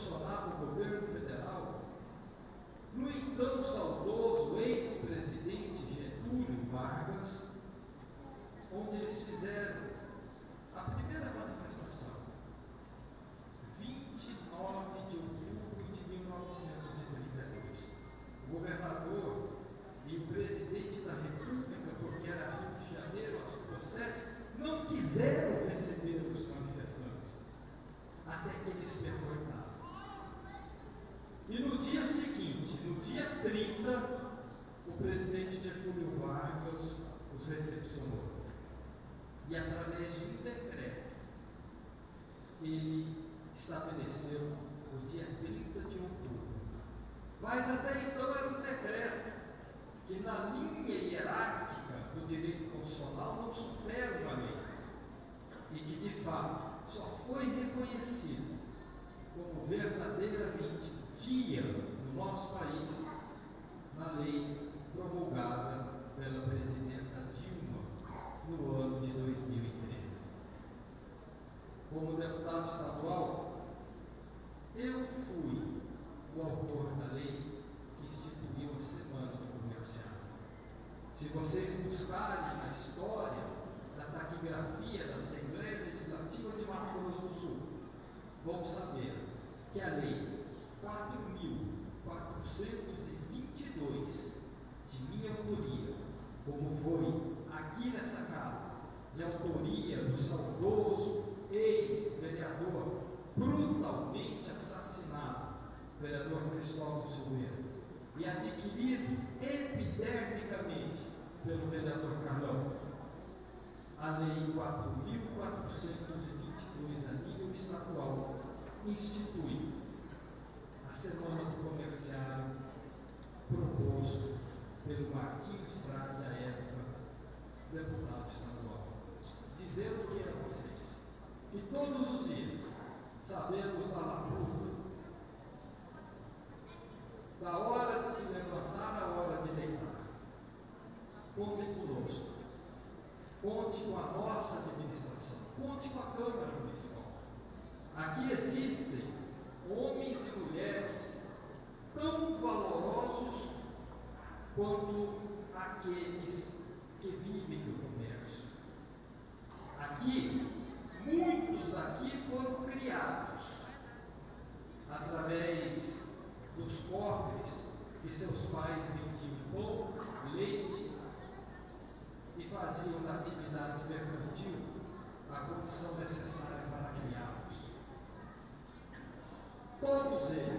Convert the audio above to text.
funcionava o governo federal, no então saudoso ex-presidente Getúlio Vargas, onde eles fizeram a primeira manifestação, 29 de outubro de 1932. O governador e o presidente da República, porque era Rio de Janeiro, a sua não quiseram receber os manifestantes, até que eles perguntaram. E no dia seguinte, no dia 30, o presidente Getúlio Vargas os recepcionou. E através de um decreto, ele estabeleceu o dia 30 de outubro. Mas até então era um decreto que na linha hierárquica do direito constitucional não supera uma lei. E que de fato só foi reconhecido como verdadeiramente dia no nosso país na lei promulgada pela presidenta Dilma no ano de 2013. Como deputado estadual, eu fui o autor da lei que instituiu a Semana do Comerciário. Se vocês buscarem na história da taquigrafia da Assembleia Legislativa de Mato Grosso do Sul, vão saber que a lei 4.422 de minha autoria, como foi aqui nessa casa, de autoria do saudoso ex-vereador brutalmente assassinado, vereador Cristóvão Silveira, e adquirido epidermicamente pelo vereador Carlão. A Lei 4.422, a nível estadual, institui a Semana do Comerciário proposto pelo Marquinhos Trade, à época, deputado estadual. Dizendo que a vocês, que todos os dias sabemos da labuta, da hora de se levantar à hora de deitar. Contem conosco. Conte com a nossa administração. Conte com a Câmara Municipal. Quanto aqueles que vivem do comércio. Aqui, muitos daqui foram criados através dos cofres que seus pais vendiam pão, leite e faziam da atividade mercantil a condição necessária para criá-los. Todos eles